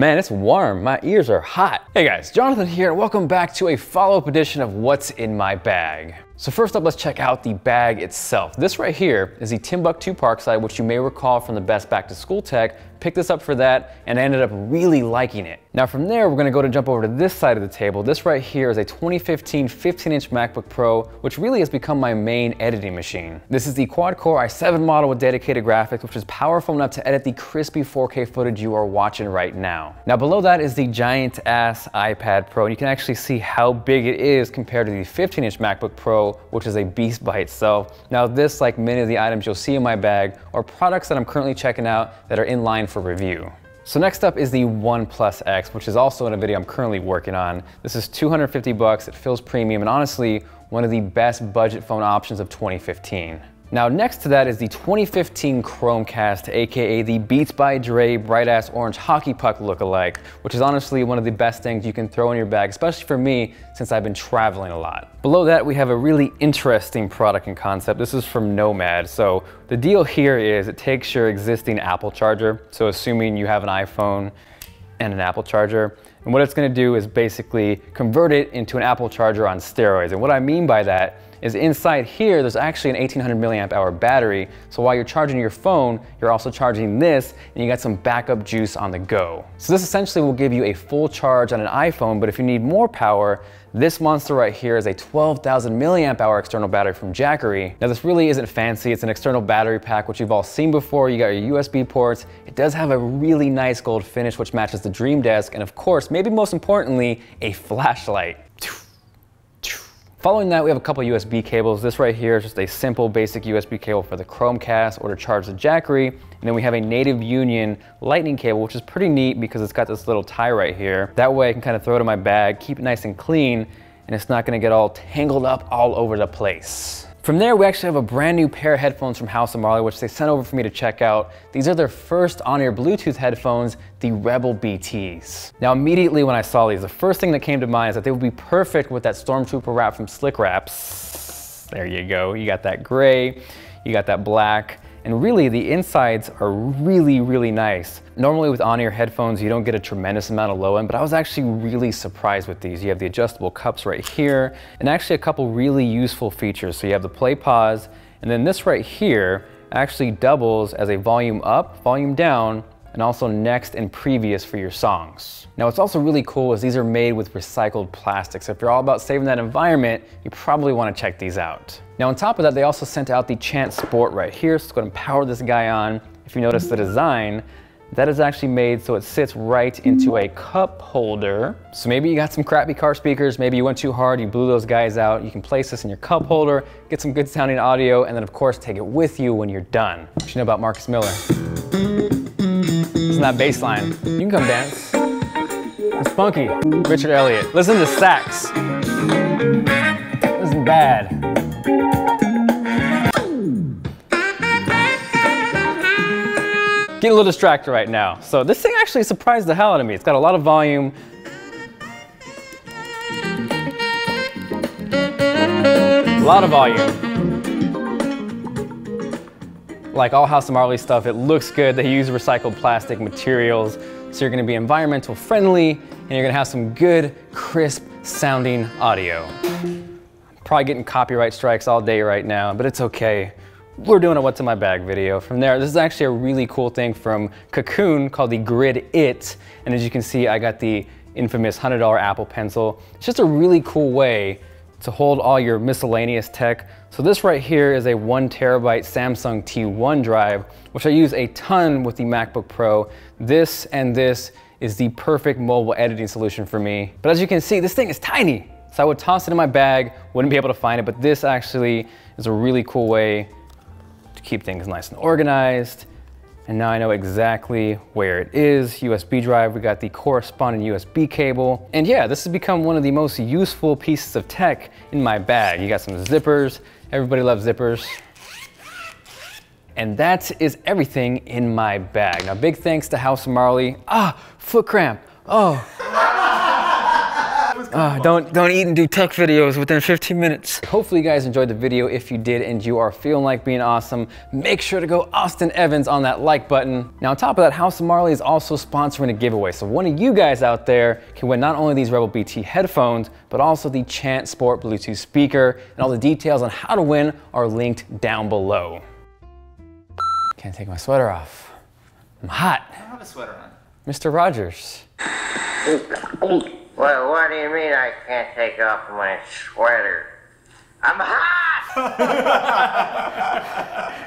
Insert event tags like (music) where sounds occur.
Man, it's warm. My ears are hot. Hey guys, Jonathan here, welcome back to a follow-up edition of What's in My Bag. So first up, let's check out the bag itself. This right here is the Timbuk2 Parkside, which you may recall from the best back to school tech. Picked this up for that and I ended up really liking it. Now from there, we're gonna go to jump over to this side of the table. This right here is a 2015 15-inch MacBook Pro, which really has become my main editing machine. This is the quad-core i7 model with dedicated graphics, which is powerful enough to edit the crispy 4K footage you are watching right now. Now below that is the giant ass iPad Pro, and you can actually see how big it is compared to the 15-inch MacBook Pro, which is a beast by itself. Now this, like many of the items you'll see in my bag, are products that I'm currently checking out that are in line for review. So next up is the OnePlus X, which is also in a video I'm currently working on. This is 250 bucks, it feels premium, and honestly, one of the best budget phone options of 2015. Now next to that is the 2015 Chromecast, aka the Beats by Dre bright ass orange hockey puck lookalike, which is honestly one of the best things you can throw in your bag, especially for me since I've been traveling a lot. Below that we have a really interesting product and concept. This is from Nomad. So the deal here is it takes your existing Apple charger, so assuming you have an iPhone and an Apple charger, and what it's gonna do is basically convert it into an Apple charger on steroids. And what I mean by that is inside here, there's actually an 1800 milliamp hour battery. So while you're charging your phone, you're also charging this and you got some backup juice on the go. So this essentially will give you a full charge on an iPhone, but if you need more power, this monster right here is a 12,000 milliamp hour external battery from Jackery. Now this really isn't fancy, it's an external battery pack which you've all seen before, you got your USB ports, it does have a really nice gold finish which matches the Dream Desk, and of course, maybe most importantly, a flashlight. Following that, we have a couple USB cables. This right here is just a simple basic USB cable for the Chromecast or to charge the Jackery. And then we have a native union lightning cable, which is pretty neat because it's got this little tie right here. That way I can kind of throw it in my bag, keep it nice and clean, and it's not gonna get all tangled up all over the place. From there, we actually have a brand new pair of headphones from House of Marley, which they sent over for me to check out. These are their first on-ear Bluetooth headphones, the Rebel BTs. Now, immediately when I saw these, the first thing that came to mind is that they would be perfect with that Stormtrooper wrap from Slick Wraps. There you go. You got that gray, you got that black, and really the insides are really, really nice. Normally with on-ear headphones, you don't get a tremendous amount of low end, but I was actually really surprised with these. You have the adjustable cups right here, and actually a couple really useful features. So you have the play pause, and then this right here actually doubles as a volume up, volume down, and also next and previous for your songs. Now what's also really cool is these are made with recycled plastic. So if you're all about saving that environment, you probably wanna check these out. Now on top of that, they also sent out the Chant Sport right here. So let's go ahead and power this guy on. If you notice the design, that is actually made so it sits right into a cup holder. So maybe you got some crappy car speakers, maybe you went too hard, you blew those guys out. You can place this in your cup holder, get some good sounding audio, and then of course take it with you when you're done. What you know about Marcus Miller? That bass line. You can come dance. It's funky. Richard Elliott. Listen to sax. This is bad. Getting a little distracted right now. So this thing actually surprised the hell out of me. It's got a lot of volume. A lot of volume like all House of Marley stuff, it looks good. They use recycled plastic materials, so you're gonna be environmental friendly and you're gonna have some good, crisp sounding audio. Probably getting copyright strikes all day right now, but it's okay. We're doing a what's in my bag video. From there, this is actually a really cool thing from Cocoon called the Grid It. And as you can see, I got the infamous $100 Apple Pencil. It's just a really cool way to hold all your miscellaneous tech. So this right here is a one terabyte Samsung T1 drive, which I use a ton with the MacBook Pro. This and this is the perfect mobile editing solution for me. But as you can see, this thing is tiny. So I would toss it in my bag, wouldn't be able to find it, but this actually is a really cool way to keep things nice and organized. And now I know exactly where it is. USB drive, we got the corresponding USB cable. And yeah, this has become one of the most useful pieces of tech in my bag. You got some zippers. Everybody loves zippers. And that is everything in my bag. Now, big thanks to House Marley. Ah, foot cramp. Oh. Uh, don't don't eat and do tech videos within 15 minutes. Hopefully you guys enjoyed the video. If you did and you are feeling like being awesome, make sure to go Austin Evans on that like button. Now on top of that, House of Marley is also sponsoring a giveaway. So one of you guys out there can win not only these Rebel BT headphones, but also the Chant Sport Bluetooth speaker. And all the details on how to win are linked down below. Can't take my sweater off. I'm hot. I don't have a sweater on. Mr. Rogers. Well, what do you mean I can't take off my sweater? I'm hot! (laughs)